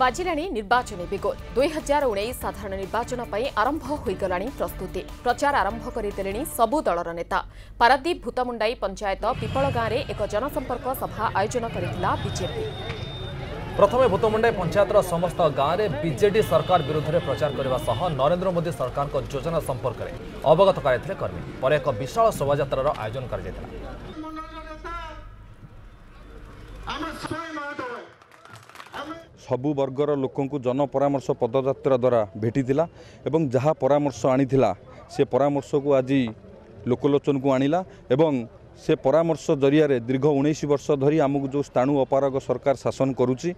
ବାଜିଲାଣି ନିର୍ବାଚନୀ ବିଗୁଲ। ଦୁଇ ହଜାର ଉଣେଇଶ ସାଧାରଣ ନିର୍ବାଚନ ପାଇଁ ଆରମ୍ଭ ହୋଇଗଲାଣି ପ୍ରସ୍ତୁତି। ପ୍ରଚାର ଆରମ୍ଭ କରିଦେଲେଣି ସବୁ ଦଳର ନେତା। ପାରାଦୀପ ଭୂତମୁଣ୍ଡାଇ ପଞ୍ଚାୟତ ପିପଳ ଗାଁରେ ଏକ ଜନସମ୍ପର୍କ ସଭା ଆୟୋଜନ କରିଥିଲା ବିଜେପି। ପ୍ରଥମେ ଭୂତମୁଣ୍ଡାଇ ପଞ୍ଚାୟତର ସମସ୍ତ ଗାଁରେ ବିଜେଡି ସରକାର ବିରୁଦ୍ଧରେ ପ୍ରଚାର କରିବା ସହ ନରେନ୍ଦ୍ର ମୋଦି ସରକାରଙ୍କ ଯୋଜନା ସମ୍ପର୍କରେ ଅବଗତ କରାଇଥିଲେ କର୍ମୀ। ପରେ ଏକ ବିଶାଳ ଶୋଭାଯାତ୍ରାର ଆୟୋଜନ କରାଯାଇଥିଲା। ସବୁ ବର୍ଗର ଲୋକଙ୍କୁ ଜନପରାମର୍ଶ ପଦଯାତ୍ରା ଦ୍ୱାରା ଭେଟିଥିଲା ଏବଂ ଯାହା ପରାମର୍ଶ ଆଣିଥିଲା ସେ ପରାମର୍ଶକୁ ଆଜି ଲୋକଲୋଚନକୁ ଆଣିଲା ଏବଂ ସେ ପରାମର୍ଶ ଜରିଆରେ ଦୀର୍ଘ ଉଣେଇଶ ବର୍ଷ ଧରି ଆମକୁ ଯେଉଁ ସ୍ଥାଣୁ ଅପାରଗ ସରକାର ଶାସନ କରୁଛି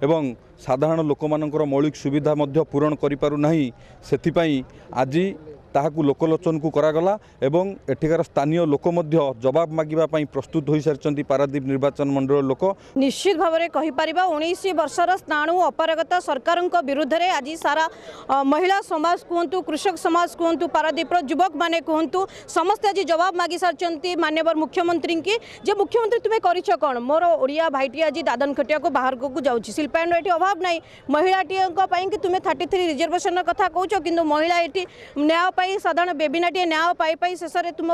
ଏବଂ ସାଧାରଣ ଲୋକମାନଙ୍କର ମୌଳିକ ସୁବିଧା ମଧ୍ୟ ପୂରଣ କରିପାରୁନାହିଁ ସେଥିପାଇଁ ଆଜି ତାହାକୁ ଲୋକଲୋଚନକୁ କରାଗଲା ଏବଂ ଏଠିକାର ସ୍ଥାନୀୟ ଲୋକ ମଧ୍ୟ ଜବାବ ମାଗିବା ପାଇଁ ପ୍ରସ୍ତୁତ ହୋଇସାରିଛନ୍ତି ପାରାଦୀପ ନିର୍ବାଚନ ମଣ୍ଡଳର ଲୋକ। ନିଶ୍ଚିତ ଭାବରେ କହିପାରିବା ଉଣେଇଶ ବର୍ଷର ସ୍ଥାଣୁ ଅପାରଗତା ସରକାରଙ୍କ ବିରୁଦ୍ଧରେ ଆଜି ସାରା ଅ, ମହିଳା ସମାଜ କୁହନ୍ତୁ କୃଷକ ସମାଜ କୁହନ୍ତୁ ପାରାଦୀପର ଯୁବକମାନେ କୁହନ୍ତୁ ସମସ୍ତେ ଆଜି ଜବାବ ମାଗି ସାରିଛନ୍ତି ମାନ୍ୟବର ମୁଖ୍ୟମନ୍ତ୍ରୀଙ୍କୁ। ଯେ ମୁଖ୍ୟମନ୍ତ୍ରୀ ତୁମେ କରିଛ କ'ଣ? ମୋର ଓଡ଼ିଆ ଭାଇଟିଏ ଆଜି ଦାଦନ ଖଟିବାକୁ ବାହାରକୁ ଯାଉଛି। ଶିଳ୍ପାୟନର ଏଠି ଅଭାବ ନାହିଁ। ମହିଳାଟିଏଙ୍କ ପାଇଁକି ତୁମେ ଥାର୍ଟି ଥ୍ରୀ ରିଜର୍ଭେସନର କଥା କହୁଛ କିନ୍ତୁ ମହିଳା ଏଠି ନ୍ୟାୟ पाई, साधारण बेबिनाटे न्याय पाई पाई शेष तुम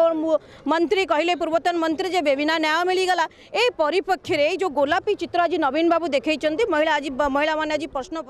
मंत्री कहले, पूर्वतन मंत्री जे बेबिना न्याय मिलगला, ए परिप्रेक्षी जो गोलापी चित्र आज नवीन बाबू देखते महिला आज महिला मैंने आज प्रश्न